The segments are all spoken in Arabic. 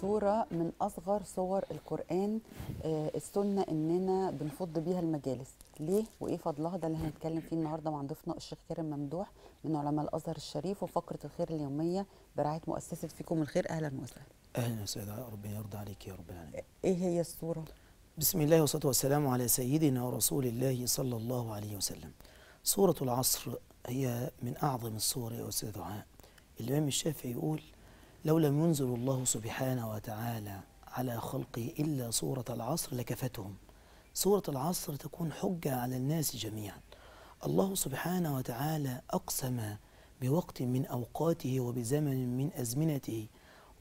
صورة من أصغر صور القرآن آه، السنة إننا بنفض بيها المجالس. ليه؟ وإيه فضلها؟ ده اللي هنتكلم فيه النهاردة مع ضيفنا الشيخ كريم ممدوح من علماء الأزهر الشريف وفقرة الخير اليومية برعاية مؤسسة فيكم الخير. أهلا وسهلا. أهلا وسهلا. ربنا يرضى عليك يا رب العالمين. إيه هي الصورة؟ بسم الله والصلاة والسلام على سيدنا ورسول الله صلى الله عليه وسلم. سوره العصر هي من أعظم السور يا أستاذ دعاء. الإمام الشافعي يقول لو لم ينزل الله سبحانه وتعالى على خلقه إلا سورة العصر لكفتهم. سورة العصر تكون حجة على الناس جميعا. الله سبحانه وتعالى أقسم بوقت من أوقاته وبزمن من أزمنته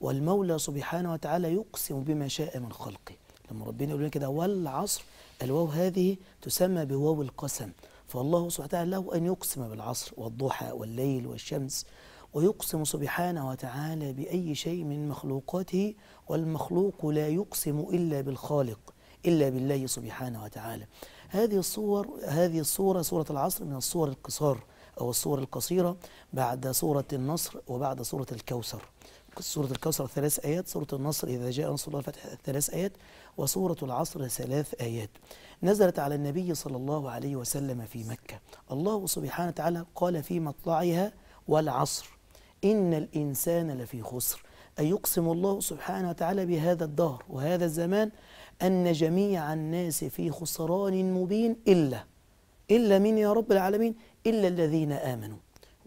والمولى سبحانه وتعالى يقسم بما شاء من خلقه. لما ربنا يقول كده والعصر الواو هذه تسمى بواو القسم. فالله سبحانه وتعالى له أن يقسم بالعصر والضحى والليل والشمس ويقسم سبحانه وتعالى بأي شيء من مخلوقاته والمخلوق لا يقسم إلا بالخالق إلا بالله سبحانه وتعالى. هذه الصور هذه الصورة سورة العصر من الصور القصار أو الصور القصيرة بعد سورة النصر وبعد سورة الكوثر. سورة الكوثر ثلاث آيات سورة النصر إذا جاء نصر الله الفتح ثلاث آيات وسورة العصر ثلاث آيات. نزلت على النبي صلى الله عليه وسلم في مكة. الله سبحانه وتعالى قال في مطلعها والعصر إن الإنسان لفي خسر. أي يقسم الله سبحانه وتعالى بهذا الدهر وهذا الزمان أن جميع الناس في خسران مبين إلا إلا من يا رب العالمين إلا الذين آمنوا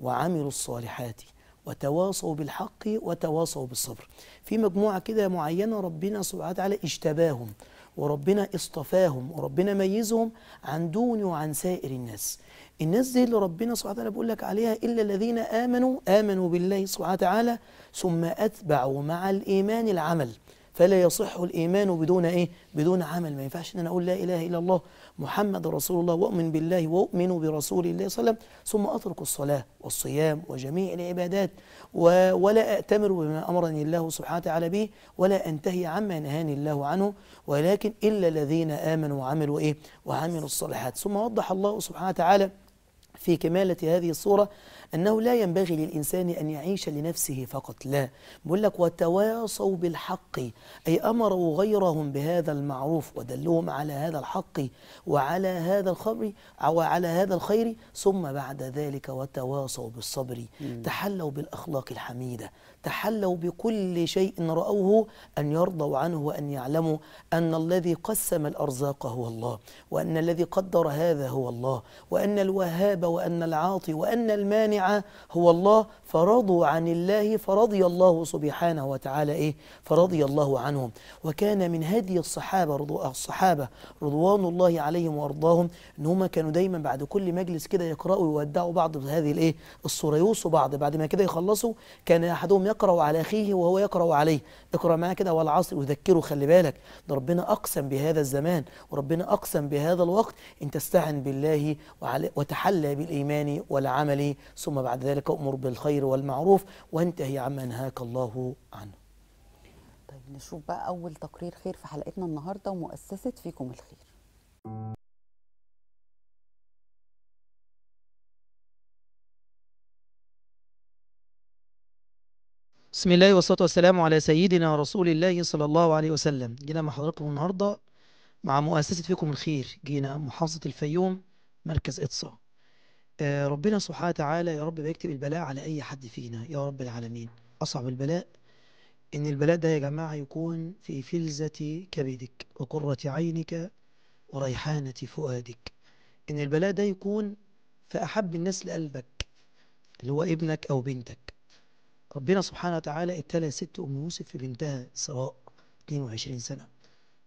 وعملوا الصالحات وتواصوا بالحق وتواصوا بالصبر. في مجموعة كده معينة ربنا سبحانه وتعالى اجتباهم وربنا اصطفاهم وربنا ميزهم عن دون وعن سائر الناس. الناس دي اللي ربنا سبحانه وتعالى بيقول لك عليها إلا الذين آمنوا آمنوا بالله سبحانه وتعالى ثم أتبعوا مع الإيمان العمل فلا يصح الإيمان بدون إيه؟ بدون عمل ما ينفعش إن أنا أقول لا إله إلا الله محمد رسول الله وأؤمن بالله وأؤمن برسول الله صلى الله عليه وسلم ثم أترك الصلاة والصيام وجميع العبادات ولا أأتمر بما أمرني الله سبحانه وتعالى به ولا أنتهي عما نهاني الله عنه ولكن إلا الذين آمنوا وعملوا إيه؟ وعملوا الصالحات ثم وضح الله سبحانه وتعالى في كمالة هذه الصورة أنه لا ينبغي للإنسان أن يعيش لنفسه فقط لا. بقول لك وتواصوا بالحق أي أمروا غيرهم بهذا المعروف ودلوهم على هذا الحق وعلى هذا الخبر أو على هذا الخير ثم بعد ذلك وتواصوا بالصبر. تحلوا بالأخلاق الحميدة تحلوا بكل شيء رأوه أن يرضوا عنه وأن يعلموا أن الذي قسم الأرزاق هو الله وأن الذي قدر هذا هو الله وأن الوهاب وأن العاطي وأن المانع هو الله فرضوا عن الله فرضي الله سبحانه وتعالى إيه؟ فرضي الله عنهم. وكان من هدي الصحابة رضو الصحابة رضوان الله عليهم وأرضاهم إن هم كانوا دايما بعد كل مجلس كده يقرأوا ويودعوا بعض بهذه الإيه؟ الصورة. يوصوا بعض. بعد ما كده يخلصوا كان أحدهم يقرأ على أخيه وهو يقرأ عليه. اقرأ معاه كده والعصر ويذكره خلي بالك. ده ربنا أقسم بهذا الزمان وربنا أقسم بهذا الوقت إن تستعن بالله وتحلى بالإيمان والعمل ثم بعد ذلك أمر بالخير والمعروف وانتهي عما نهاك الله عنه. طيب نشوف بقى أول تقرير خير في حلقتنا النهاردة ومؤسسة فيكم الخير. بسم الله والصلاة والسلام على سيدنا رسول الله صلى الله عليه وسلم. جينا مع حضراتكم النهاردة مع مؤسسة فيكم الخير. جينا محافظة الفيوم مركز إطسا آه، ربنا سبحانه وتعالى يا رب بيكتب البلاء على أي حد فينا يا رب العالمين. أصعب البلاء إن البلاء ده يا جماعة يكون في فلذة كبدك وقرة عينك وريحانة فؤادك. إن البلاء ده يكون في أحب الناس لقلبك اللي هو ابنك أو بنتك. ربنا سبحانه وتعالى ابتلى ست أم يوسف في بنتها إسراء 22 سنة.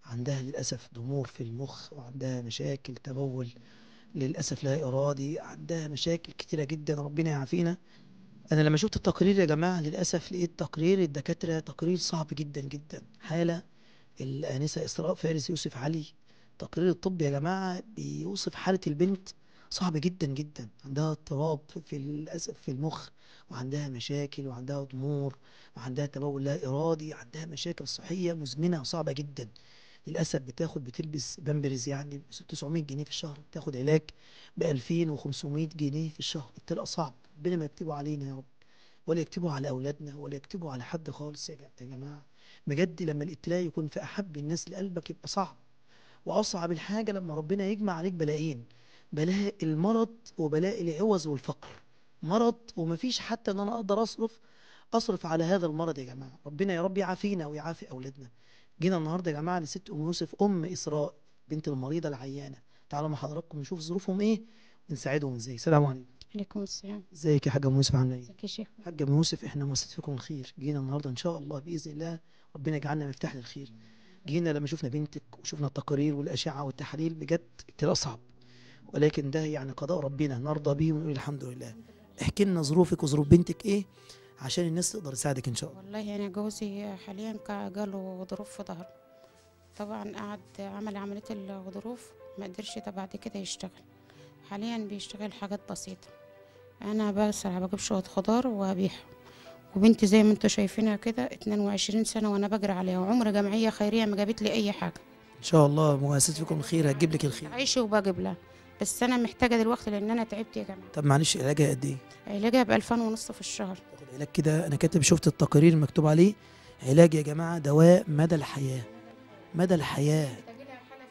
عندها للأسف ضمور في المخ وعندها مشاكل تبول للأسف لا إرادي عندها مشاكل كتيرة جدا ربنا يعافينا. أنا لما شفت التقرير يا جماعة للأسف لقيت تقرير الدكاترة تقرير صعب جدا جدا. حالة الآنسة إسراء فارس يوسف علي. تقرير الطب يا جماعة بيوصف حالة البنت صعب جدا جدا. عندها اضطراب في للأسف في المخ وعندها مشاكل وعندها ضمور وعندها تبول لا إرادي عندها مشاكل صحية مزمنة وصعبة جدا. للأسف بتاخد بتلبس بامبرز يعني ب 900 جنيه في الشهر بتاخد علاج ب 2500 جنيه في الشهر. بتبقى صعب ربنا ما يكتبه علينا يا رب ولا يكتبه على أولادنا ولا يكتبه على حد خالص يا جماعة. بجد لما الابتلاء يكون في أحب الناس لقلبك يبقى صعب. وأصعب الحاجة لما ربنا يجمع عليك بلاءين بلاء المرض وبلاء العوز والفقر. مرض ومفيش حتى إن أنا أقدر أصرف أصرف على هذا المرض يا جماعة. ربنا يا رب يعافينا ويعافي أولادنا. جينا النهارده يا جماعة لست أم يوسف أم إسراء بنت المريضة العيانة. تعالوا مع حضراتكم نشوف ظروفهم إيه ونساعدهم إزاي. السلام عليكم. عليكم السلام. إزيك يا حاجة أم يوسف؟ عاملة إيه؟ إزيك يا شيخ؟ حاجة أم يوسف إحنا مؤسسة الخير. جينا النهارده إن شاء الله بإذن الله ربنا يجعلنا مفتاح للخير. جينا لما شفنا بنتك وشفنا التقارير والأشعة والتحاليل بجد ابتلاء صعب. ولكن ده يعني قضاء ربنا. نرضى به ونقول الحمد لله. احكي لنا ظروفك وظروف بنتك إيه عشان الناس تقدر تساعدك إن شاء الله. والله أنا جوزي حاليا جاله غضروف في ظهره. طبعا قعد عمل عملية الغضروف ما قدرش بعد كده يشتغل. حاليا بيشتغل حاجات بسيطة. أنا بسرع بجيب شوية خضار وابيعها وبنتي زي ما أنتوا شايفينها كده 22 سنة وأنا بجري عليها. وعمر جمعية خيرية ما جابت لي أي حاجة. إن شاء الله مؤسستكم الخير هتجيب لك الخير. عيشي وبجيب لها بس أنا محتاجة دلوقتي لأن أنا تعبت يا جماعة. طب معلش علاجها قد إيه؟ علاجها بألفان ونص في الشهر. تاخد علاج كده؟ أنا كاتب شفت التقارير مكتوب عليه. علاج يا جماعة دواء مدى الحياة. مدى الحياة.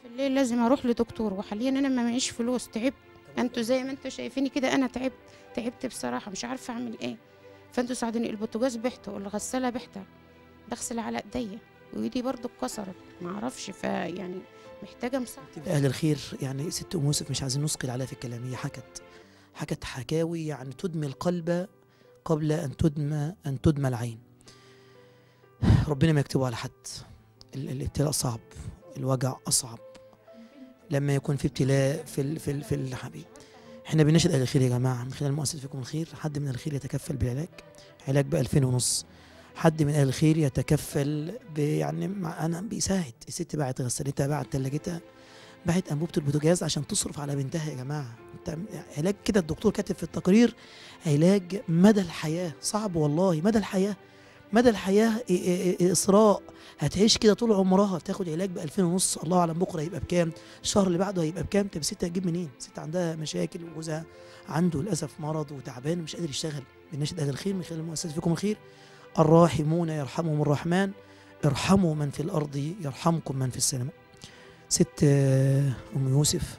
في الليل لازم أروح لدكتور وحاليا أنا ما معيش فلوس. تعبت. أنتوا زي ما أنتوا شايفيني كده أنا تعبت. تعبت بصراحة مش عارفة أعمل إيه. فأنتوا ساعدوني البوتاجاز بحته والغسالة بحته. بغسل على إيديا وإيدي برضو اتكسرت. ما أعرفش فيعني محتاجة مساعدة. أهل الخير يعني ست أم يوسف مش عايزين نثقل عليها في الكلام هي حكت حكت حكاوي يعني تدمي القلب قبل أن تدمى أن تدمى العين. ربنا ما يكتبه على حد. ال- الابتلاء صعب الوجع أصعب. لما يكون في ابتلاء في ال في ال في الحبيب. إحنا بنناشد أهل الخير يا جماعة من خلال مؤسسة فيكم الخير حد من الخير يتكفل بالعلاج؟ علاج ب 2000 ونص. حد من أهل الخير يتكفل يعني أنا بيساعد. الست باعت غسالتها باعت ثلاجتها باعت أنبوبة البوتاجاز عشان تصرف على بنتها يا جماعة. علاج كده الدكتور كاتب في التقرير علاج مدى الحياة. صعب والله. مدى الحياة مدى الحياة اسراء هتعيش كده طول عمرها. تاخد علاج ب 2000 ونص. الله أعلم بكرة هيبقى بكام. الشهر اللي بعده هيبقى بكام. طب الست هتجيب منين؟ الست عندها مشاكل وجوزها عنده للأسف مرض وتعبان ومش قادر يشتغل. بنشد أهل الخير من خلال مؤسسه فيكم الخير. الراحمون يرحمهم الرحمن ارحموا من في الأرض يرحمكم من في السماء. ست أم يوسف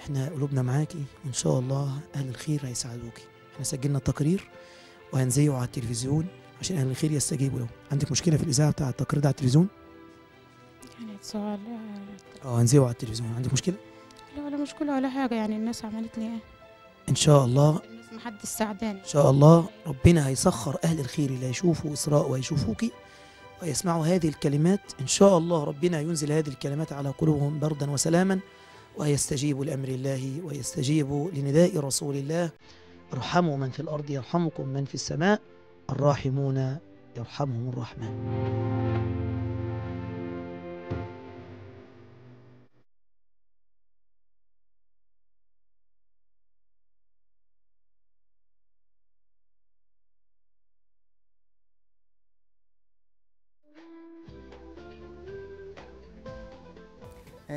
إحنا قلوبنا معاكي وإن شاء الله أهل الخير هيساعدوكي. إحنا سجلنا التقرير وهنذيعه على التلفزيون عشان أهل الخير يستجيبوا له. عندك مشكلة في الإذاعة بتاع التقرير ده على التلفزيون؟ يعني سؤال آه هنذيعه على التلفزيون. عندك مشكلة؟ لا ولا مشكلة ولا حاجة يعني. الناس عملت لي إيه؟ إن شاء الله محدش ساعداني إن شاء الله ربنا هيسخر أهل الخير اللي هيشوفوا إسراء ويشوفوكي ويسمعوا هذه الكلمات. إن شاء الله ربنا ينزل هذه الكلمات على قلوبهم بردا وسلاما ويستجيبوا لأمر الله ويستجيبوا لنداء رسول الله. ارحموا من في الأرض يرحمكم من في السماء الراحمون يرحمهم الرحمن.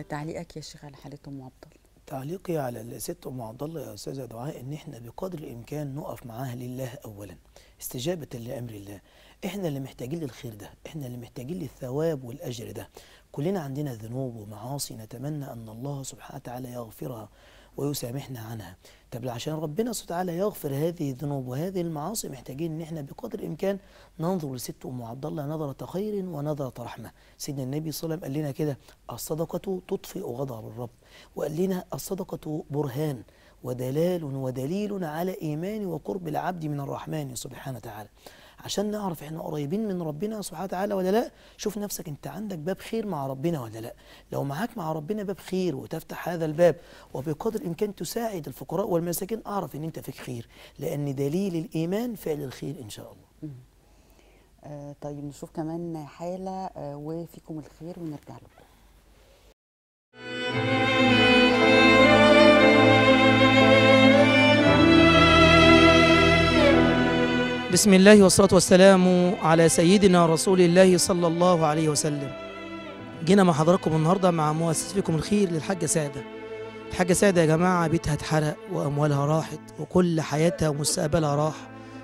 تعليقك يا شيخ على حاله ام عبد الله تعليقي على الست أم عبد الله يا أستاذة دعاء إن إحنا بقدر الإمكان نقف معاها لله اولا استجابة لأمر الله. إحنا اللي محتاجين للخير ده إحنا اللي محتاجين للثواب والأجر ده. كلنا عندنا ذنوب ومعاصي نتمنى أن الله سبحانه وتعالى يغفرها ويسامحنا عنها. طب عشان ربنا سبحانه وتعالى يغفر هذه الذنوب وهذه المعاصي محتاجين إن إحنا بقدر الإمكان ننظر لست أم عبد الله نظرة خير ونظرة رحمة. سيدنا النبي صلى الله عليه وسلم قال لنا كده الصدقة تطفئ غضب الرب. وقال لنا الصدقة برهان ودلال ودليل على إيمان وقرب العبد من الرحمن سبحانه وتعالى. عشان نعرف إحنا قريبين من ربنا سبحانه وتعالى ولا لا. شوف نفسك انت عندك باب خير مع ربنا ولا لا؟ لو معاك مع ربنا باب خير وتفتح هذا الباب وبقدر الإمكان تساعد الفقراء والمساكين أعرف إن أنت فيك خير لأن دليل الإيمان فعل الخير إن شاء الله. آه طيب نشوف كمان حالة آه وفيكم الخير ونرجع لكم بسم الله والصلاة والسلام على سيدنا رسول الله صلى الله عليه وسلم. جينا مع حضراتكم النهاردة مع مؤسسة فيكم الخير للحاجة سادة. الحاجة سادة يا جماعة بيتها اتحرق وأموالها راحت وكل حياتها ومستقبلها راح.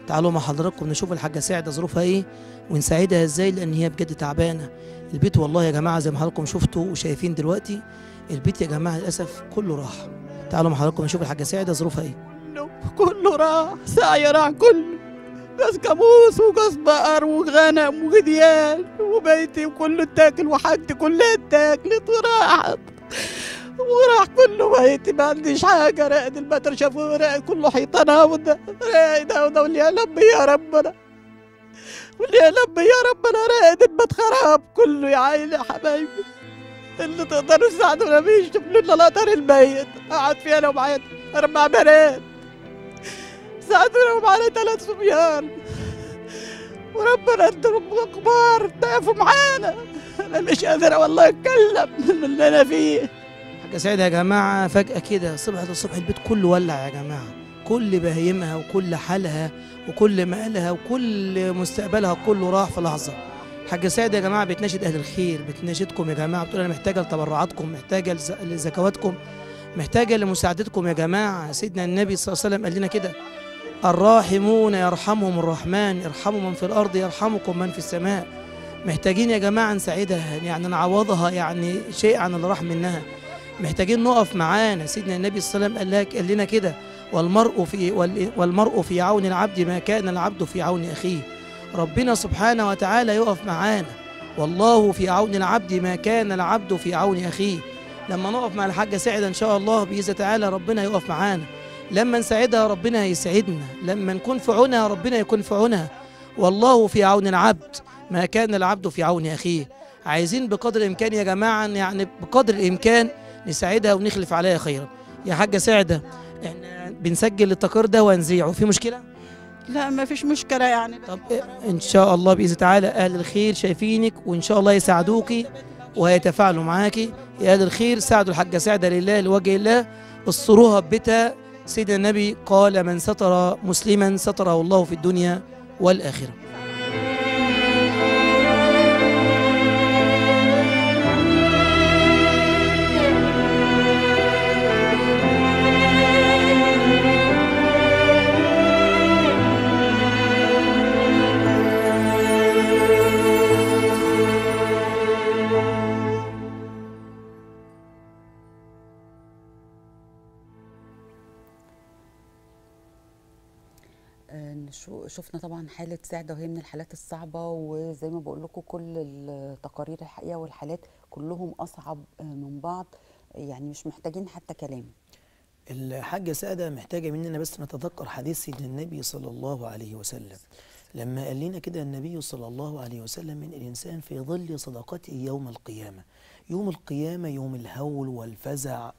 تعالوا مع حضراتكم نشوف الحاجة ساعده ظروفها إيه ونساعدها إزاي لأن هي بجد تعبانة. البيت والله يا جماعة زي ما حضراتكم شفتوا وشايفين دلوقتي البيت يا جماعة للأسف كله راح. تعالوا مع حضراتكم نشوف الحاجة ساعده ظروفها إيه. كله راح سعي راح كله. بس كابوس وقص بقر وغنم وغديان وبيتي وكله اتاكل وحاجتي كلها اتاكلت وراحت. وراح كله بيتي ما عنديش حاجة راقد المتر شافوه راقد كله حيطان هودا راقد هودا واللي يعلم بي يا ربنا. واللي يعلم بي يا ربنا راقد المت خراب كله يا عيني يا حبايبي. اللي تقدروا تساعدونا بيه شوفوا لنا القطر الميت قعد فيه أنا ومعايا أربع بنات. ساعدونا ومعانا ثلاث صبيان. وربنا ادهم كبار ضعفوا معانا. أنا مش قادر والله أتكلم من اللي أنا فيه. حاجة سعيده يا جماعة فجأة كده صبحت الصبح البيت كله ولع يا جماعة. كل بهيمها وكل حالها وكل مالها وكل مستقبلها كله راح في لحظة. حاجة سعيده يا جماعة بتناشد أهل الخير بتناشدكم يا جماعة. بتقول أنا محتاجة لتبرعاتكم محتاجة لز- لزكواتكم محتاجة لمساعدتكم يا جماعة. سيدنا النبي صلى الله عليه وسلم قال لنا كده. الراحمون يرحمهم الرحمن ارحموا من في الأرض يرحمكم من في السماء. محتاجين يا جماعة نساعدها يعني نعوضها يعني شيء عن راح منها. محتاجين نقف معانا. سيدنا النبي صلى الله عليه وسلم قال, لنا كده والمرء في وال- والمرء في عون العبد ما كان العبد في عون أخيه. ربنا سبحانه وتعالى يقف معانا. والله في عون العبد ما كان العبد في عون أخيه. لما نقف مع الحاجة سعده إن شاء الله بإذن تعالى ربنا يقف معانا. لما نساعدها ربنا يسعدنا لما نكون في عونها ربنا يكون في عونها. والله في عون العبد. ما كان العبد في عون أخيه. عايزين بقدر الإمكان يا جماعة يعني بقدر الإمكان نساعدها ونخلف عليها خيرا. يا حاجة سعده إحنا بنسجل التقرير ده وهنذيعه في مشكلة؟ لا ما فيش مشكلة يعني. طب إن شاء الله بإذن تعالى أهل الخير شايفينك وإن شاء الله يساعدوكي وهيتفاعلوا معاكي. يا أهل الخير ساعدوا الحاجة سعده لله لوجه الله. استروها ببيتها. سيدنا النبي قال من ستر مسلما ستره الله في الدنيا والآخرة. شفنا طبعا حالة سعدة وهي من الحالات الصعبة وزي ما بقول لكم كل التقارير الحقيقة والحالات كلهم أصعب آه، من بعض يعني مش محتاجين حتى كلام. الحاجة سادة محتاجة مننا بس نتذكر حديث سيدنا النبي صلى الله عليه وسلم. لما قال لنا كده النبي صلى الله عليه وسلم من الإنسان في ظل صدقته يوم القيامة. يوم القيامة يوم الهول والفزع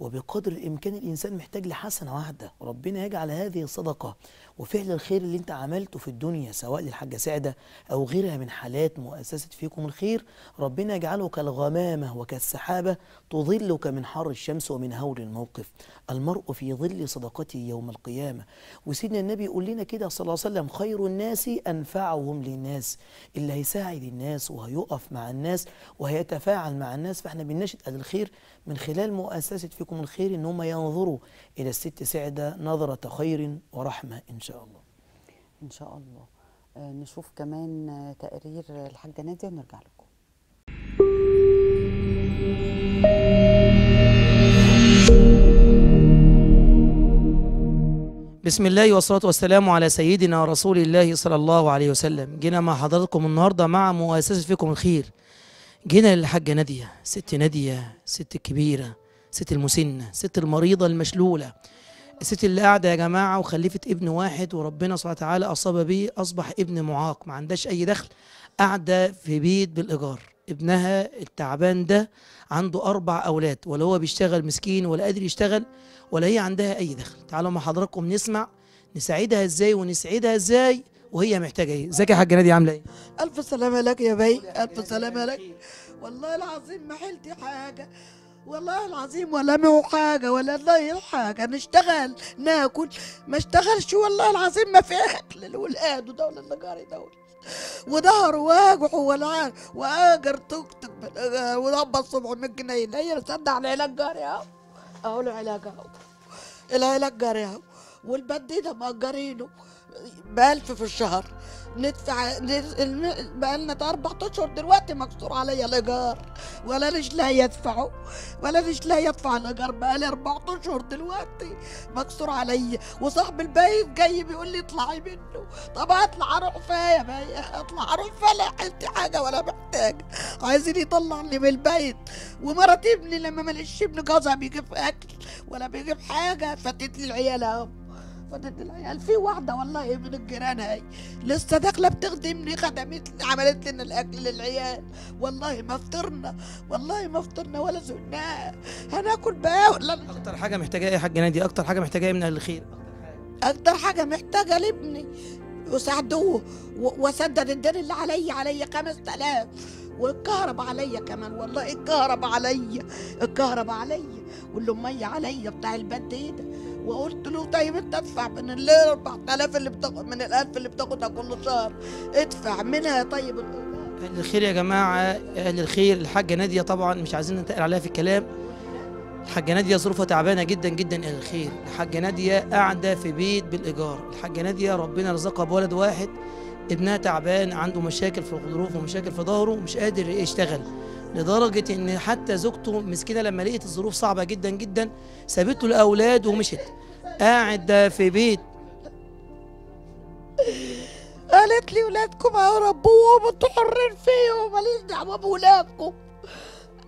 وبقدر الإمكان الإنسان محتاج لحسنة واحدة ربنا يجعل هذه الصدقة وفعل الخير اللي أنت عملته في الدنيا سواء للحاجة سعدة أو غيرها من حالات مؤسسة فيكم الخير ربنا يجعله كالغمامة وكالسحابة تظلك من حر الشمس ومن هول الموقف. المرء في ظل صدقته يوم القيامة. وسيدنا النبي يقول لنا كده صلى الله عليه وسلم خير الناس أنفعهم للناس. اللي هيساعد الناس وهيقف مع الناس وهيتفاعل مع الناس فإحنا أهل الخير من خلال مؤسسة فيكم الخير إن هم ينظروا إلى الست سعدة نظرة خير ورحمة إن شاء الله. إن شاء الله. آه، نشوف كمان آه، تقرير الحاجة نادية ونرجع لكم. بسم الله والصلاة والسلام على سيدنا رسول الله صلى الله عليه وسلم. جينا مع حضراتكم النهاردة مع مؤسسة فيكم الخير. جينا للحاجة نادية ست نادية ست الكبيرة ست المسنة ست المريضة المشلولة الست اللي قاعدة يا جماعة وخلفت ابن واحد وربنا سبحانه وتعالى أصاب به أصبح ابن معاق ما عندهاش أي دخل قاعدة في بيت بالإيجار. ابنها التعبان ده عنده أربع أولاد ولا هو بيشتغل مسكين ولا قادر يشتغل ولا هي عندها أي دخل. تعالوا مع حضراتكم نسمع نساعدها إزاي ونسعدها إزاي؟ وهي محتاجة إيه؟ ازيك يا حاجة نادية عاملة إيه؟ ألف سلامة لك يا بي ألف سلامة لك. والله العظيم ما حلتي حاجة والله العظيم ولا معه حاجة ولا ضايل حاجة. نشتغل ناكل. ما اشتغلش والله العظيم ما في أكل. الولاد ودول اللي جاري دول وظهره واجع ولا عارف وآجر توك توك الصبح من الجنين هي تصدق على العلاج جاري أهو. أهو العلاج أهو. العلاج جاري أهو. والبديده مأجرينه. بألف في الشهر. ندفع بقى لنا أربع أشهر دلوقتي مكسور عليا الإيجار. ولا لا يدفعوا ولا لا يدفع الإيجار. بقى لي أربع أشهر دلوقتي مكسور عليا. وصاحب البيت جاي بيقول لي اطلعي منه. طب اطلع أروح فين يا بيه اطلع أروح فين؟ لا حلت حاجة ولا محتاج عايزين يطلعني من البيت. ومرات ابني لما ماليش ابن جوزها بيجيب أكل ولا بيجيب حاجة فاتت لي العيال أهو. لي العيال. في واحدة والله من الجيران هاي؟ لسه داخلة بتخدمني خدمت عملت لنا الأكل للعيال. والله ما فطرنا والله ما فطرنا ولا زقناها هناكل بقى ولا أكتر حاجة محتاجاها إيه يا حاج نادي؟ أكتر حاجة محتاجاها من أهل الخير؟ أكتر حاجة محتاجة لابني. وساعدوه وسدد الدين اللي عليا عليا 5000 والكهرباء عليا كمان والله الكهرباء عليا الكهرباء عليا والمية عليا بتاع البد إيه ده. وقلت له طيب انت ادفع من ال 4000 اللي بتاخد من ال 1000 اللي بتاخدها كل شهر. ادفع منها طيب. أهل الخير يا جماعة أهل الخير الحاجة نادية طبعا مش عايزين ننتقل عليها في الكلام. الحاجة نادية ظروفها تعبانة جدا جدا أهل الخير. الحاجة نادية قاعدة في بيت بالإيجار. الحاجة نادية ربنا رزقها بولد واحد ابنها تعبان عنده مشاكل في الغضروف ومشاكل في ظهره ومش قادر يشتغل. لدرجة إن حتى زوجته مسكينة لما لقيت الظروف صعبة جدا جدا سابته الأولاد ومشت. قاعد في بيت. قالت لي ولادكم اهو ربوهم أنتوا حرين فيهم. ماليش دعوة بولادكم.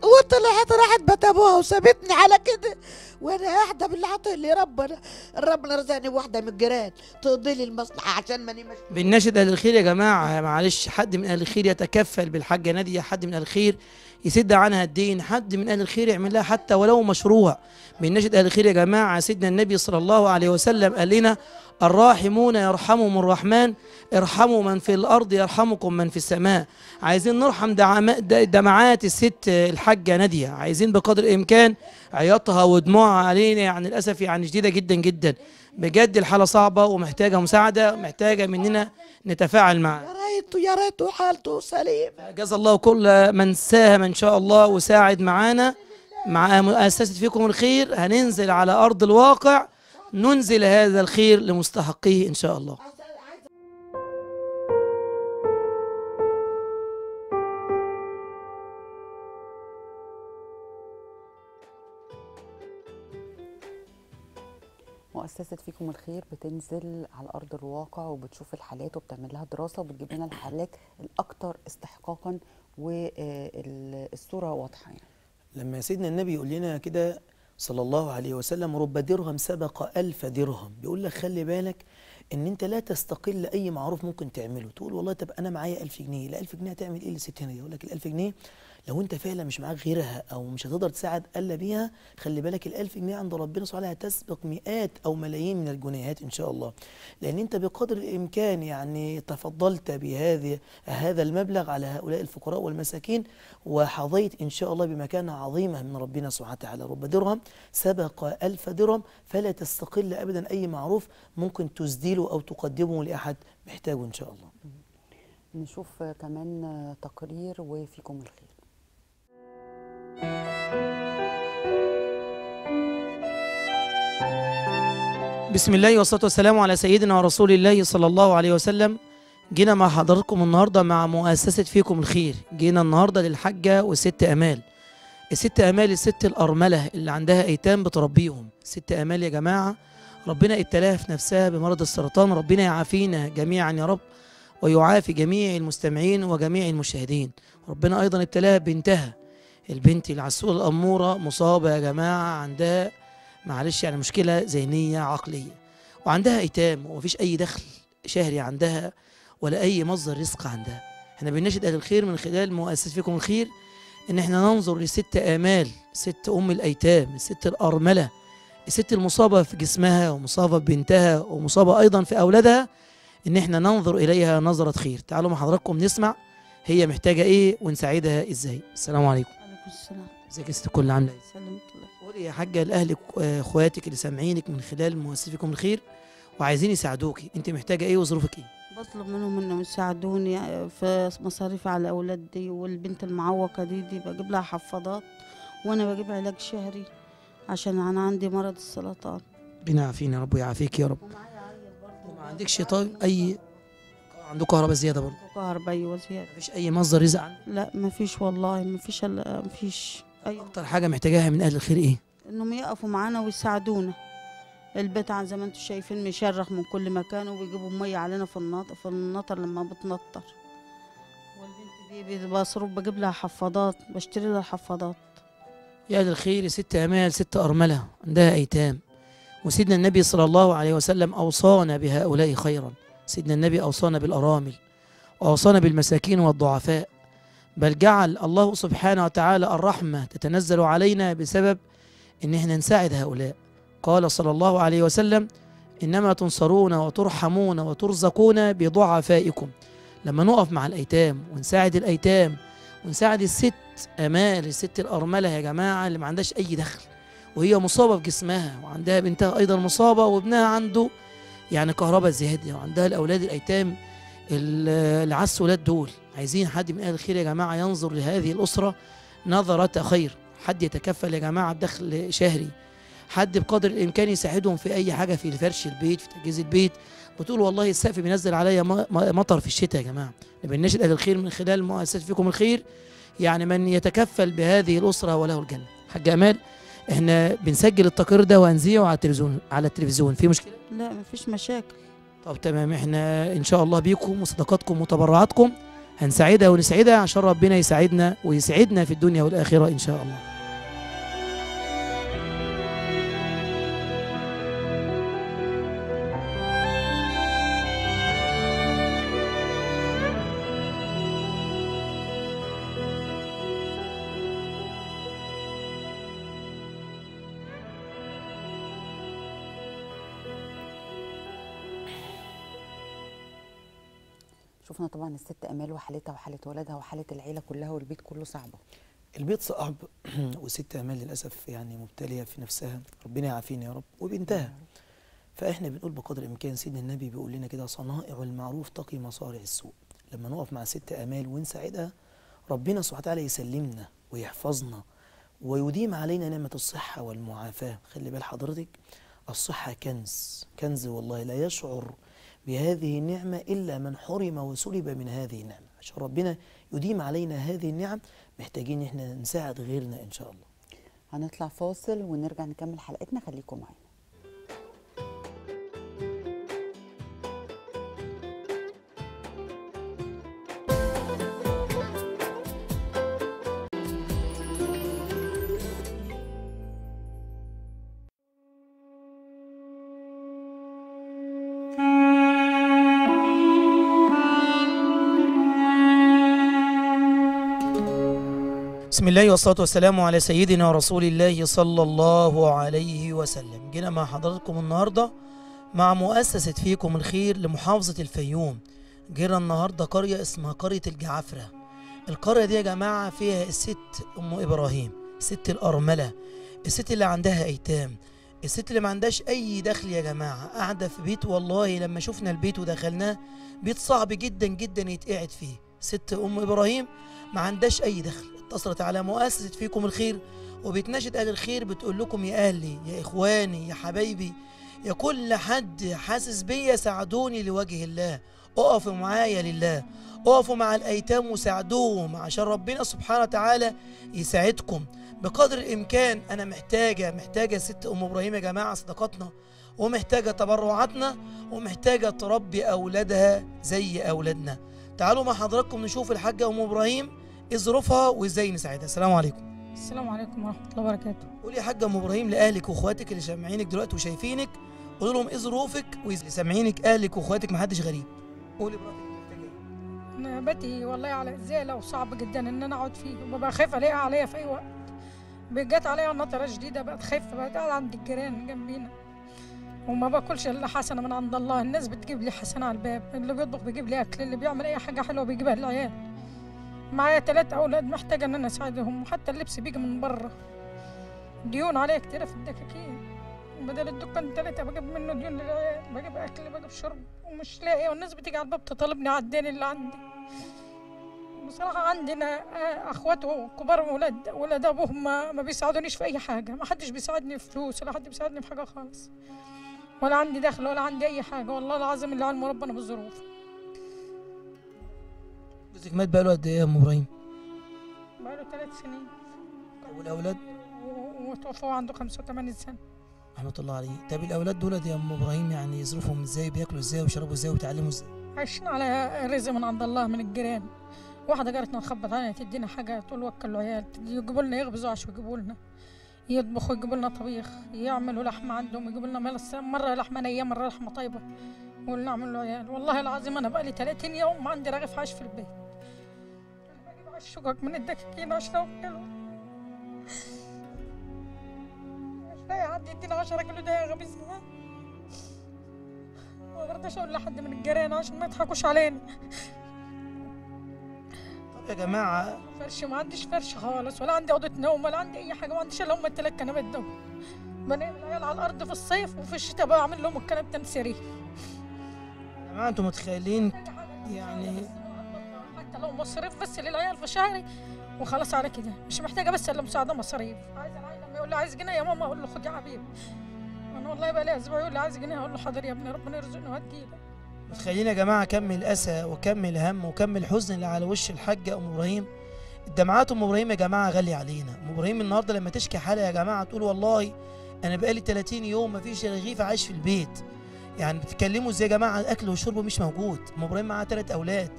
وطلعت راحت بيت أبوها وسابتني على كده. وأنا قاعدة باللي عطيه لي ربنا ربنا رزقني بواحدة من الجيران تقضي لي المصلحة عشان ماني مش بنناشد أهل الخير يا جماعة. معلش حد من أهل الخير يتكفل بالحاجة ناديه حد من أهل الخير يسد عنها الدين؟ حد من أهل الخير يعمل لها حتى ولو مشروع؟ بنناشد أهل الخير يا جماعة سيدنا النبي صلى الله عليه وسلم قال لنا الراحمون يرحمهم الرحمن ارحموا من في الأرض يرحمكم من في السماء. عايزين نرحم دمعات الست الحاجة نادية. عايزين بقدر الإمكان عياطها ودموعها علينا يعني للأسف يعني شديدة جدا جدا. بجد الحالة صعبة ومحتاجة مساعدة محتاجة مننا نتفاعل معها. يا ريت يا ريت حالته سليم جزا الله كل من ساهم إن شاء الله وساعد معانا. مع مؤسسه فيكم الخير هننزل على أرض الواقع. ننزل هذا الخير لمستحقيه إن شاء الله. مؤسسة فيكم الخير بتنزل على أرض الواقع وبتشوف الحالات وبتعمل لها دراسة وبتجيب لنا الحالات الأكثر استحقاقا والصورة واضحة يعني. لما سيدنا النبي يقول لنا كده صلى الله عليه وسلم رب درهم سبق ألف درهم. بيقول لك خلي بالك إن أنت لا تستقل أي معروف ممكن تعمله. تقول والله طب أنا معايا ألف جنيه ال 1000 جنيه هتعمل إيه للست هنا دي يقول لك ال 1000 جنيه لو انت فعلا مش معاك غيرها أو مش هتقدر تساعد ألا بيها خلي بالك ال 1000 جنيه عند ربنا سبحانه وتعالى هتسبق مئات أو ملايين من الجنيهات إن شاء الله. لأن أنت بقدر الإمكان يعني تفضلت بهذه هذا المبلغ على هؤلاء الفقراء والمساكين وحظيت إن شاء الله بمكانة عظيمة من ربنا سبحانه وتعالى. رب درهم سبق ألف درهم فلا تستقل ابدا أي معروف ممكن تسديله أو تقدمه لأحد محتاجه إن شاء الله. نشوف كمان تقرير وفيكم الخير. بسم الله والصلاة والسلام على سيدنا ورسول الله صلى الله عليه وسلم جينا مع حضراتكم النهاردة مع مؤسسة فيكم الخير جينا النهاردة للحاجة والست أمال الست أمال الست الأرملة اللي عندها أيتام بتربيهم ست أمال يا جماعة ربنا ابتلاها في نفسها بمرض السرطان ربنا يعافينا جميعا يا رب ويعافي جميع المستمعين وجميع المشاهدين ربنا أيضا ابتلاها بنتها البنت العسولة الأمورة مصابة يا جماعة عندها معلش يعني مشكلة ذهنية عقلية وعندها أيتام ومفيش أي دخل شهري عندها ولا أي مصدر رزق عندها. إحنا بنناشد أهل الخير من خلال مؤسسة فيكم الخير إن إحنا ننظر لست آمال ست أم الأيتام الست الأرملة الست المصابة في جسمها ومصابة ببنتها ومصابة أيضا في أولادها إن إحنا ننظر إليها نظرة خير. تعالوا مع حضراتكم نسمع هي محتاجة إيه ونساعدها إزاي. السلام عليكم. السلام. ازيك يا ست كل عاملة إيه؟ سلمت الله. قولي يا حاجة لأهلك وإخواتك اللي سامعينك من خلال مؤسسكم الخير وعايزين يساعدوكي. أنت محتاجة إيه وظروفك إيه؟ بطلب منهم انهم يساعدوني في مصاريف على اولادي والبنت المعوقة دي دي بجيب لها حفاضات وأنا بجيب علاج شهري عشان أنا عندي مرض السرطان. ربنا يعافينا يا رب ويعافيك يا رب. ومعايا عيل برضه. عندكش طيب أي عندكم كهرباء زيادة برضه. كهرباء أيوة زيادة. مفيش أي مصدر رزق عندك لا مفيش والله مفيش إلا- مفيش أيوة. أكتر حاجة محتاجاها من أهل الخير إيه؟ إنهم يقفوا معانا ويساعدونا. البيت عن زي ما أنتم شايفين مشرخ من كل مكان وبيجيبوا مية علينا في النطر في النطر لما بتنطر. والبنت دي بصرف بجيب لها حفاضات بشتري لها حفاضات. يا أهل الخير ست أمال ست أرملة عندها أيتام. وسيدنا النبي صلى الله عليه وسلم أوصانا بهؤلاء خيرا. سيدنا النبي أوصانا بالأرامل وأوصانا بالمساكين والضعفاء بل جعل الله سبحانه وتعالى الرحمة تتنزل علينا بسبب إن إحنا نساعد هؤلاء. قال صلى الله عليه وسلم إنما تنصرون وترحمون وترزقون بضعفائكم. لما نقف مع الأيتام ونساعد الأيتام ونساعد الست آمال الست الأرملة يا جماعة اللي ما عندهاش أي دخل وهي مصابة في جسمها وعندها بنتها أيضا مصابة وابنها عنده يعني كهرباء زيادة وعندها الأولاد الأيتام ال- العس ولاد دول. عايزين حد من أهل الخير يا جماعة ينظر لهذه الأسرة نظرة خير. حد يتكفل يا جماعة بدخل شهري. حد بقدر الإمكان يساعدهم في أي حاجة في فرش البيت في تجهيز البيت. بتقول والله السقف بينزل عليا مطر في الشتاء يا جماعة. بنناشد أهل الخير من خلال مؤسسة فيكم الخير. يعني من يتكفل بهذه الأسرة وله الجنة. حاج أمال إحنا بنسجل التقرير ده وهنذيعه على التلفزيون على التلفزيون. في مشكلة؟ لا مفيش مشاكل. طب تمام إحنا إن شاء الله بيكم وصدقاتكم وتبرعاتكم. هنساعدها ونسعدها عشان ربنا يساعدنا ويسعدنا في الدنيا والآخرة إن شاء الله. شفنا طبعا الست آمال وحالتها وحالة ولادها وحالة العيلة كلها والبيت كله صعبة. البيت صعب وست آمال للأسف يعني مبتلية في نفسها. ربنا يعافينا يا رب وبنتها. فإحنا بنقول بقدر الإمكان سيدنا النبي بيقول لنا كده صنائع المعروف تقي مصارع السوء. لما نقف مع ست آمال ونساعدها ربنا سبحانه وتعالى يسلمنا ويحفظنا ويديم علينا نعمة الصحة والمعافاة. خلي بال حضرتك الصحة كنز. كنز والله لا يشعر بهذه النعمة إلا من حرم وسلب من هذه النعمة. عشان ربنا يديم علينا هذه النعم محتاجين إحنا نساعد غيرنا إن شاء الله. هنطلع فاصل ونرجع نكمل حلقتنا. خليكم معانا. بسم الله والصلاة والسلام على سيدنا رسول الله صلى الله عليه وسلم. جينا مع حضراتكم النهاردة مع مؤسسة فيكم الخير لمحافظة الفيوم. جينا النهاردة قرية اسمها قرية الجعفرة. القرية دي يا جماعة فيها الست أم إبراهيم الست الأرملة الست اللي عندها أيتام الست اللي ما عندهاش أي دخل يا جماعة. قاعدة في بيت والله لما شفنا البيت ودخلناه بيت صعب جدا جدا يتقعد فيه. ست أم إبراهيم ما عندهاش أي دخل. اتصلت على مؤسسة فيكم الخير وبتناشد أهل الخير بتقول لكم يا أهلي يا إخواني يا حبايبي يا كل حد حاسس بيا ساعدوني لوجه الله اقفوا معايا لله اقفوا مع الأيتام وساعدوهم عشان ربنا سبحانه وتعالى يساعدكم. بقدر الإمكان أنا محتاجة محتاجة ست أم إبراهيم يا جماعة صدقاتنا ومحتاجة تبرعاتنا ومحتاجة تربي أولادها زي أولادنا. تعالوا مع حضراتكم نشوف الحاجة أم إبراهيم إيه ظروفها وإزاي نساعدها. السلام عليكم. السلام عليكم ورحمة الله وبركاته. قولي يا حاجة أم إبراهيم لأهلك وإخواتك اللي سامعينك دلوقتي وشايفينك. قولي لهم إيه ظروفك واللي سامعينك أهلك وإخواتك محدش غريب. قولي؟ أنا بيتي والله على إزالة وصعب جدا إن أنا أقعد فيه. وببقى خايفة ألاقيها عليا في أي وقت. جت عليا نطرة جديدة بقت خايفة بقت قاعدة عند الجيران جنبينا. وما باكلش إلا حسنة من عند الله. الناس بتجيب لي حسنة على الباب اللي بيطبخ بيجيب لي أكل اللي بيعمل أي حاجة حلوة بيجيبها للعيال. معايا ثلاثة أولاد محتاجة إن أنا أساعدهم وحتى اللبس بيجي من بره ديون عليا كتيرة في الدكاكين. بدل الدكان ثلاثة بجيب منه ديون للعيال بجيب أكل بجيب شرب ومش لاقي. والناس بتيجي على الباب تطالبني على الدين اللي عندي. بصراحة عندنا آه، أخواته كبار ولاد ولاد أبوهم ما, بيساعدونيش في أي حاجة. ما حدش بيساعدني في فلوس ولا حد بيساعدني في حاجة خالص. ولا عندي دخل ولا عندي أي حاجة. والله العظيم اللي علم ربنا بالظروف. مات بقاله قد إيه يا أم إبراهيم؟ بقاله ثلاث سنين. والأولاد؟ و- وتوفى عنده 85 سنة. رحمة الله عليه. طب الأولاد دول يا أم إبراهيم يعني ظروفهم إزاي؟ بياكلوا إزاي؟ ويشربوا إزاي؟ ويتعلموا إزاي؟ عايشين على رزق من عند الله من الجيران. واحدة جارتنا نخبط علينا تدينا حاجة تقول وكلوا عيال تدي- يجيبوا لنا يخبزوا عشان يجيبوا لنا. يطبخوا يجيبوا لنا طبيخ. يعملوا لحمة عندهم يجيبوا لنا مرة لحمة نية مرة لحمة طيبة. ونعمل له عيال والله العظيم أنا بقالي 30 يوم ما عندي رغيف عاش في البيت. أنا بجيب عيش شقق من الدكاكين أوكله مش لاقي حد يدينا 10 كيلو دقيقة غميزها ما برضاش أقول لحد من الجيران عشان ما يضحكوش علينا. طب يا جماعة. فرش ما عنديش فرش خالص ولا عندي اوضه نوم ولا عندي أي حاجة ما عنديش إلا هم التلات كنبات دول. بنام العيال على الأرض في الصيف وفي الشتاء بقى أعمل لهم الكنب تنسيري يا جماعة أنتوا متخيلين؟ يعني حتى لو مصاريف بس للعيال في شهري وخلاص على كده. مش محتاجة بس إلا مساعدة مصاريف. عايز العيل لما يقول لي عايز جنيه يا ماما أقول له خد يا حبيبي. أنا والله بقى لي أسبوع يقول لي عايز جنيه أقول له حاضر يا ابني ربنا يرزقني وهتجيلك متخيلين يا جماعة كم الأسى وكم الهم وكم الحزن اللي على وش الحاجة أم إبراهيم. الدمعات أم إبراهيم يا جماعة غالية علينا. أم إبراهيم النهارده لما تشكي حالها يا جماعة تقول والله أنا بقالي 30 يوم ما فيش رغيف عايش في البيت. يعني بتتكلموا إزاي يا جماعة؟ الاكل والشرب مش موجود. أم إبراهيم معاها ثلاث أولاد.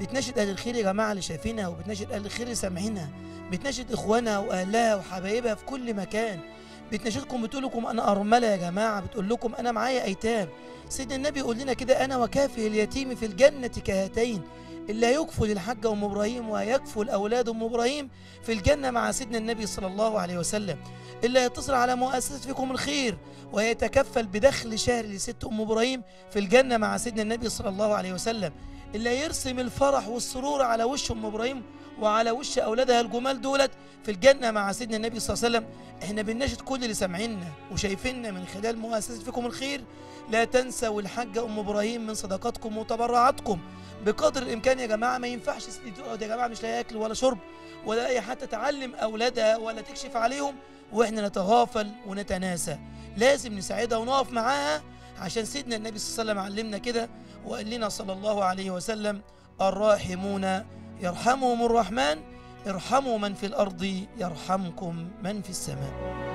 بتناشد أهل الخير يا جماعة اللي شايفينها وبتناشد أهل الخير اللي سامعينها. بتناشد إخوانها وأهلها وحبايبها في كل مكان. بتناشدكم بتقول لكم أنا أرملة يا جماعة بتقول لكم أنا معايا أيتام. سيدنا النبي يقول لنا كده أنا وكافه اليتيم في الجنة كهاتين. اللي هيكفل الحاجة أم إبراهيم وهيكفل أولاد أم إبراهيم في الجنة مع سيدنا النبي صلى الله عليه وسلم. اللي هيتصل على مؤسسة فيكم الخير ويتكفل بدخل شهر لست أم إبراهيم في الجنة مع سيدنا النبي صلى الله عليه وسلم. اللي هيرسم الفرح والسرور على وش ام إبراهيم وعلى وش أولادها الجمال دولت في الجنة مع سيدنا النبي صلى الله عليه وسلم. إحنا بنناشد كل اللي سامعيننا وشايفيننا من خلال مؤسسة فيكم الخير. لا تنسوا الحاجة أم إبراهيم من صدقاتكم وتبرعاتكم. بقدر الإمكان يا جماعة ما ينفعش تقعد يا جماعة مش لاقي أكل ولا شرب ولا أي حتى تعلم أولادها ولا تكشف عليهم. وإحنا نتغافل ونتناسى. لازم نساعدها ونقف معاها عشان سيدنا النبي صلى الله عليه وسلم علمنا كده وقال لنا صلى الله عليه وسلم الراحمون يرحمهم الرحمن ارحموا من في الأرض يرحمكم من في السماء.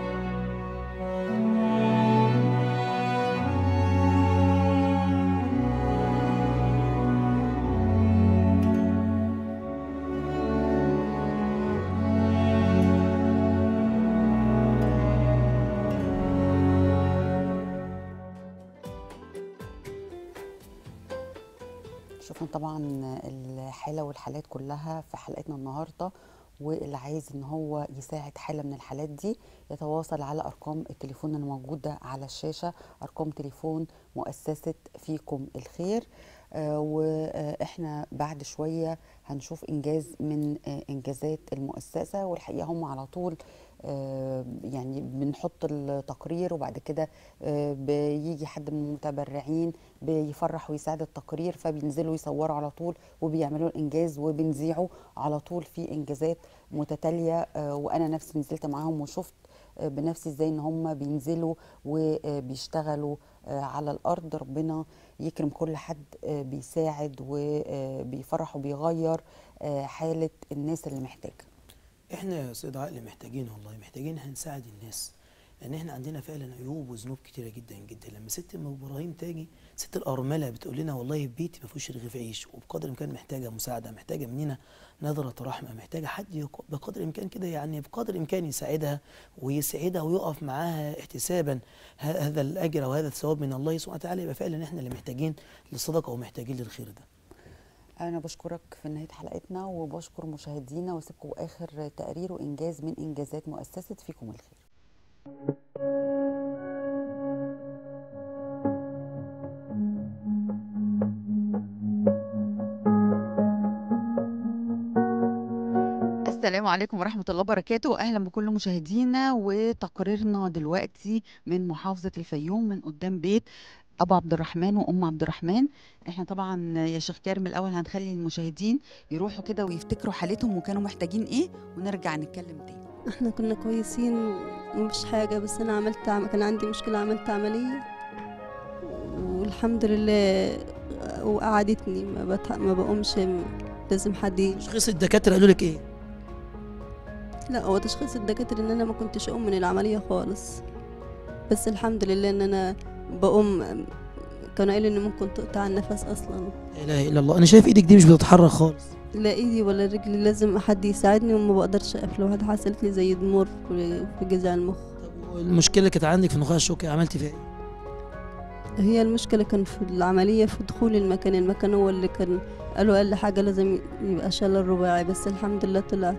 طبعا الحالة والحالات كلها في حلقتنا النهارده واللي عايز إن هو يساعد حالة من الحالات دي يتواصل على أرقام التليفون اللي موجوده على الشاشة أرقام تليفون مؤسسة فيكم الخير. وإحنا بعد شوية هنشوف إنجاز من آه إنجازات المؤسسة والحقيقة هم على طول آه يعني بنحط التقرير وبعد كده بيجي حد من المتبرعين بيفرح ويساعد التقرير فبينزلوا يصوروا على طول وبيعملوا الإنجاز وبنذيعه على طول في إنجازات متتالية وأنا نفسي نزلت معاهم وشفت بنفسي إزاي إن هم بينزلوا وبيشتغلوا على الأرض ربنا يكرم كل حد بيساعد وبيفرح وبيغير حالة الناس اللي محتاجة. إحنا يا سيد عقل محتاجين والله محتاجين هنساعد الناس. لأن إحنا عندنا فعلا عيوب وذنوب كتيرة جدا جدا. لما ست أم إبراهيم تاجي ست الأرملة بتقول لنا والله بيتي ما فيهوش رغيف عيش وبقدر الامكان محتاجة مساعدة محتاجة مننا نظرة رحمة محتاجة حد بقدر الامكان كده يعني بقدر الامكان يساعدها ويسعدها ويقف معاها احتسابا هذا الأجر وهذا الثواب من الله سبحانه وتعالى. يبقى فعلا إحنا اللي محتاجين للصدقة ومحتاجين للخير ده. أنا بشكرك في نهاية حلقتنا وبشكر مشاهدينا وأسيبكم آخر تقرير وإنجاز من إنجازات مؤسسة فيكم الخير. السلام عليكم ورحمة الله وبركاته. أهلا بكل مشاهدينا وتقريرنا دلوقتي من محافظة الفيوم من قدام بيت أبو عبد الرحمن وأم عبد الرحمن. إحنا طبعا يا شيخ كارم الأول هنخلي المشاهدين يروحوا كده ويفتكروا حالتهم وكانوا محتاجين إيه ونرجع نتكلم تاني. إحنا كنا كويسين ومفيش حاجة بس أنا عملت عم... كان عندي مشكلة عملت عملية والحمد لله وقعدتني. ما, بتح... ما بقومش لازم حد تشخيص الدكاترة قالوا لك إيه؟ لا هو تشخيص الدكاترة إن أنا ما كنتش أقوم من العملية خالص. بس الحمد لله إن أنا بقوم. كانوا قالوا إن ممكن تقطع النفس أصلا. لا إله إلا الله. أنا شايف إيدك دي مش بتتحرك خالص. لا إيدي ولا رجلي لازم حد يساعدني وما بقدرش اقف لوحدي حصلت لي زي ضمور في جذع المخ. اللي كانت عندك في النخاع الشوكي عملتي فيها إيه؟ هي المشكلة كان في العملية في دخول المكان. المكان هو اللي كان قالوا أقل حاجة لازم يبقى شلل الرباعي بس الحمد لله طلع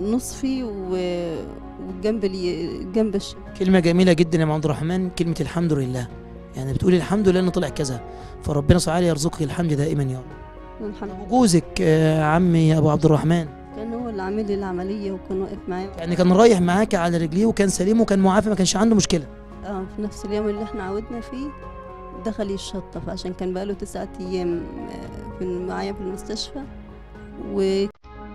نصفي والجنب الجنب الش... كلمة جميلة جدا يا عبد الرحمن كلمة الحمد لله. يعني بتقولي الحمد لله إنه طلع كذا فربنا سبحانه يرزقك الحمد دائما يا رب. وجوزك آه، عمي أبو عبد الرحمن. كان هو اللي عامل لي العملية وكان واقف معايا. يعني كان رايح معاك على رجليه وكان سليم وكان معافى ما كانش عنده مشكلة. آه في نفس اليوم اللي إحنا عودنا فيه دخل يشطف عشان كان بقاله تسعة أيام آه، في معايا في المستشفى. و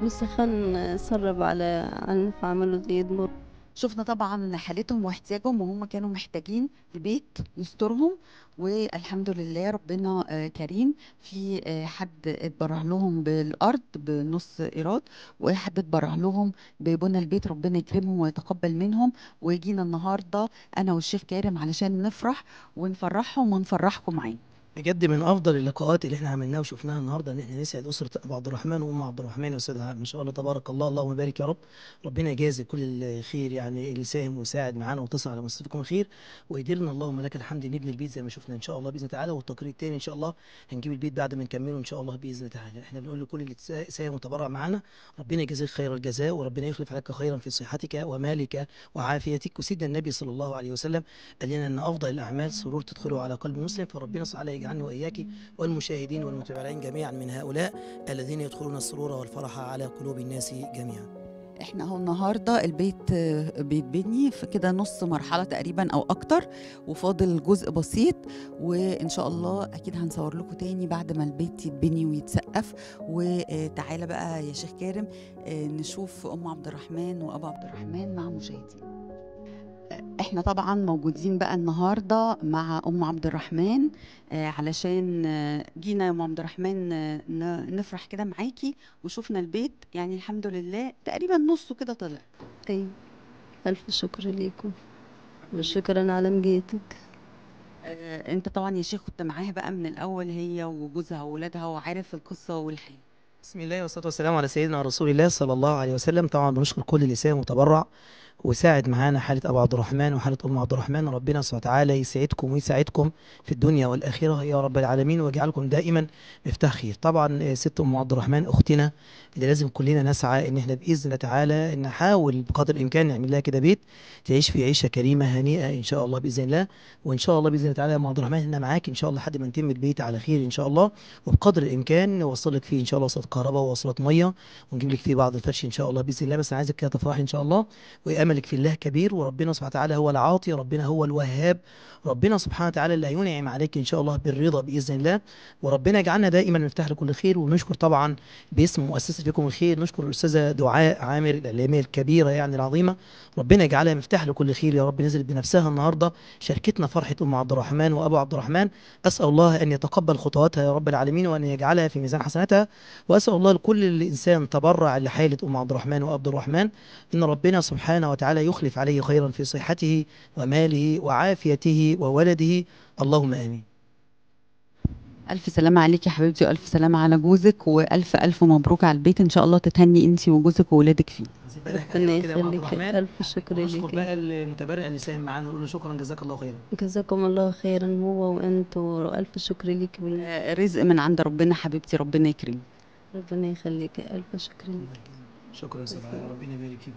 والسخان سرب على على عمله زي ضمور شفنا طبعا حالتهم واحتياجهم وهم كانوا محتاجين البيت يسترهم والحمد لله ربنا آه، كريم. في آه، حد اتبرع لهم بالأرض بنص إيراد وحد اتبرع لهم ببنى البيت ربنا يكرمهم ويتقبل منهم. وجينا النهارده أنا والشيخ كارم علشان نفرح ونفرحهم ونفرحكم معانا بجد من أفضل اللقاءات اللي إحنا عملناها وشفناها النهارده إن إحنا نسعد أسرة أبو عبد الرحمن وأم عبد الرحمن وأستاذ إن شاء الله تبارك الله اللهم بارك يا رب. ربنا يجازي كل الخير يعني اللي ساهم وساعد معانا واتصل على مصطفىكم الخير. وقدرنا اللهم لك الحمد نبني البيت زي ما شفنا إن شاء الله بإذن تعالى. والتقرير التاني إن شاء الله هنجيب البيت بعد ما نكمله إن شاء الله بإذن تعالى. إحنا بنقول لكل اللي ساهم وتبرع معانا ربنا يجازيك خير الجزاء وربنا يخلف لك خيرا في صحتك ومالك وعافيتك. وسيدنا النبي صلى الله عليه وسلم قال لنا إن أفضل الأعمال سرور تدخله على قلب مسلم فربنا سبحانه وتعالى يجعلني وإياك والمشاهدين والمتابعين جميعا من هؤلاء الذين يدخلون السرور والفرح على قلوب الناس جميعا. إحنا أهو النهارده البيت بيتبني في كده نص مرحلة تقريبا أو أكتر وفاضل جزء بسيط وإن شاء الله أكيد هنصور لكم تاني بعد ما البيت يتبني ويتسقف. وتعالى بقى يا شيخ كارم آه، نشوف أم عبد الرحمن وأبو عبد الرحمن مع مشاهدين. إحنا طبعا موجودين بقى النهارده مع أم عبد الرحمن آه، علشان آه، جينا يا أم عبد الرحمن آه، نفرح كده معاكي وشفنا البيت. يعني الحمد لله تقريبا نصه كده طلع. أيوة ألف شكر ليكم. وشكرا على مجيتك آه، أنت طبعا يا شيخ كنت معاها بقى من الأول هي وجوزها واولادها وعارف القصة والحياة بسم الله والصلاة والسلام على سيدنا رسول الله صلى الله عليه وسلم. طبعا بنشكر كل اللي ساهم وتبرع وساعد معانا حالة أبو عبد الرحمن وحالة أم عبد الرحمن. ربنا سبحانه وتعالى يسعدكم ويساعدكم في الدنيا والآخرة يا رب العالمين. ويجعلكم دائما مفتاح خير. طبعا آه، ست أم عبد الرحمن أختنا اللي لازم كلنا نسعى إن إحنا بإذن الله تعالى نحاول بقدر الإمكان نعمل لها كده بيت تعيش في عيشة كريمة هنيئة إن شاء الله بإذن الله. وإن شاء الله بإذن الله تعالى يا عبد الرحمن إحنا معاك إن شاء الله لحد ما نتم البيت على خير إن شاء الله. وبقدر الإمكان نوصل لك فيه إن شاء الله وصلات كهرباء ووصلات مية ونجيب لك فيه بعض الفرش إن شاء الله بإذن الله. بس أنا عايزك كده تفرحي إن شاء الله واملك في الله كبير وربنا سبحانه وتعالى هو العاطي ربنا هو الوهاب. ربنا سبحانه وتعالى اللي هينعم عليك إن شاء الله بالرضا بإذن الله. وربنا يجعلنا دائما مفتاح لكل خير ونشكر طبعا باسم مؤسسة فيكم الخير. نشكر الأستاذة دعاء عامر الإعلامية الكبيرة يعني العظيمة. ربنا يجعلها مفتاح لكل خير يا رب. نزلت بنفسها النهارده شاركتنا فرحة أم عبد الرحمن وأبو عبد الرحمن. أسأل الله أن يتقبل خطواتها يا رب العالمين وأن يجعلها في ميزان حسناتها. وأسأل الله لكل الإنسان تبرع لحاله أم عبد الرحمن وعبد الرحمن. إن ربنا سبحانه وتعالى يخلف عليه خيرا في صحته وماله وعافيته وولده. اللهم آمين. ألف سلامة عليك يا حبيبتي وألف سلامة على جوزك وألف ألف مبروك على البيت. إن شاء الله تتهني انت وجوزك وولادك فيه. ربنا يخليك ألف شكر نشكر ليك بقى المتبرع اللي ساهم معانا نقول له شكرا جزاك الله خيرا. جزاكم الله خيرا هو وأنتوا ألف شكر ليك آه، رزق من عند ربنا حبيبتي ربنا يكرمك. ربنا يخليك ألف شكر ليك. شكرا يا أستاذ ربنا يبارك فيكم.